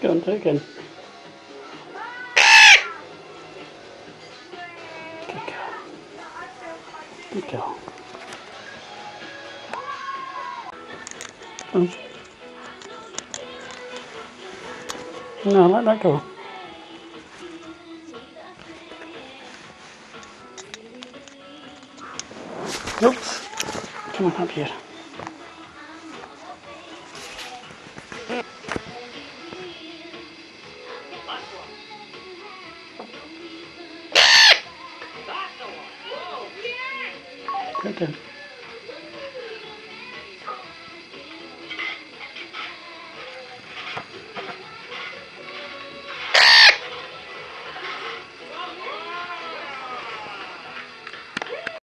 go on, take it. Good girl. Good girl. Oh. No, let that go. Oops. Come on up here. Then.